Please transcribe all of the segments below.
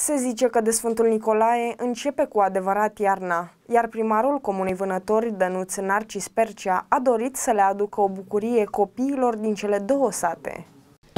Se zice că de Sfântul Nicolae începe cu adevărat iarna, iar primarul Comunei Vânători, Dănuț Narcis Percea, a dorit să le aducă o bucurie copiilor din cele două sate.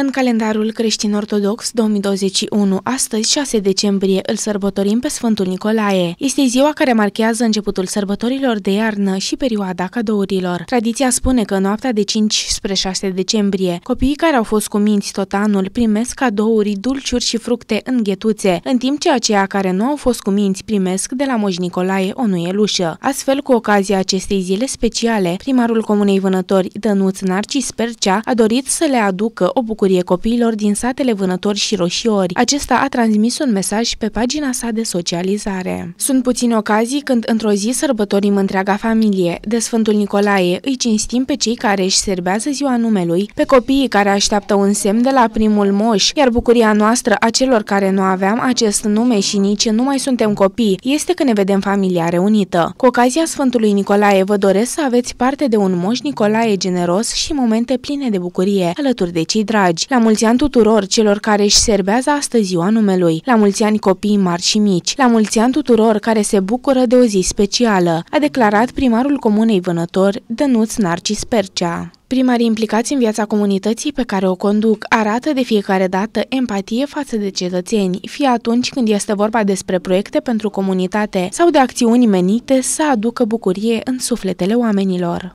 În calendarul creștin-ortodox 2021, astăzi, 6 decembrie, îl sărbătorim pe Sfântul Nicolae. Este ziua care marchează începutul sărbătorilor de iarnă și perioada cadourilor. Tradiția spune că în noaptea de 5 spre 6 decembrie, copiii care au fost cuminți tot anul primesc cadouri, dulciuri și fructe în ghetuțe, în timp ce aceia care nu au fost cuminți primesc de la Moș Nicolae o nuielușă. Astfel, cu ocazia acestei zile speciale, primarul Comunei Vânători, Dănuț Narcis Percea, a dorit să le aducă o bucurie bucurie copiilor din satele Vânători și Roșiori. Acesta a transmis un mesaj pe pagina sa de socializare. Sunt puține ocazii când într-o zi sărbătorim întreaga familie. De Sfântul Nicolae îi cinstim pe cei care își serbează ziua numelui, pe copiii care așteaptă un semn de la primul moș, iar bucuria noastră a celor care nu aveam acest nume și nici nu mai suntem copii este că ne vedem familia reunită. Cu ocazia Sfântului Nicolae vă doresc să aveți parte de un moș Nicolae generos și momente pline de bucurie alături de cei dragi dragi! La mulți ani tuturor celor care își serbează astăzi ziua numelui, la mulți ani copii mari și mici, la mulți ani tuturor care se bucură de o zi specială, a declarat primarul Comunei Vânători, Dănuț Narcis Percea. Primarii implicați în viața comunității pe care o conduc arată de fiecare dată empatie față de cetățeni, fie atunci când este vorba despre proiecte pentru comunitate sau de acțiuni menite să aducă bucurie în sufletele oamenilor.